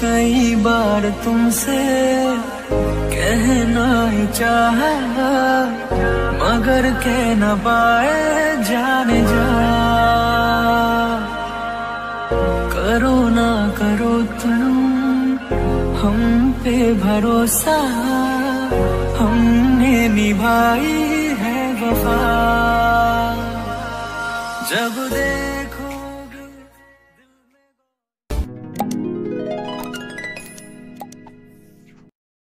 कई बार तुमसे कहना ही चाहा, मगर कह न पाए जाने जा। करो ना करो तुम, हम पे भरोसा, हमने निभाई है वफा। जब देखो